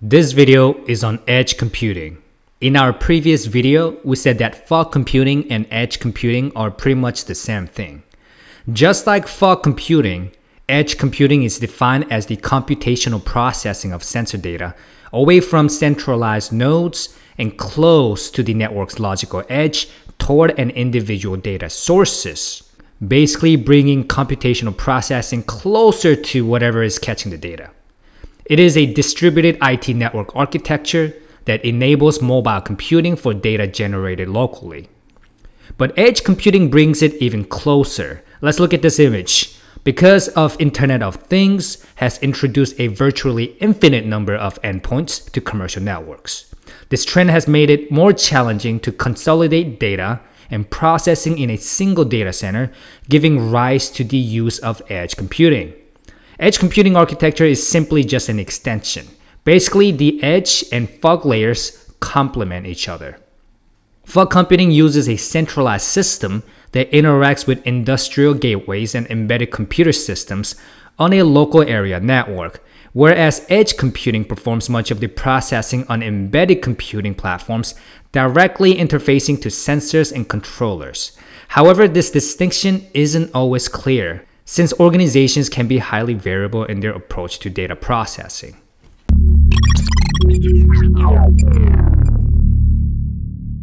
This video is on edge computing. In our previous video, we said that fog computing and edge computing are pretty much the same thing. Just like fog computing, edge computing is defined as the computational processing of sensor data away from centralized nodes and close to the network's logical edge toward an individual data sources, basically bringing computational processing closer to whatever is catching the data. It is a distributed IT network architecture that enables mobile computing for data generated locally. But edge computing brings it even closer. Let's look at this image. Because of Internet of Things has introduced a virtually infinite number of endpoints to commercial networks. This trend has made it more challenging to consolidate data and processing in a single data center, giving rise to the use of edge computing. Edge computing architecture is simply just an extension. Basically, the edge and fog layers complement each other. Fog computing uses a centralized system that interacts with industrial gateways and embedded computer systems on a local area network, whereas edge computing performs much of the processing on embedded computing platforms directly interfacing to sensors and controllers. However, this distinction isn't always clear, since organizations can be highly variable in their approach to data processing.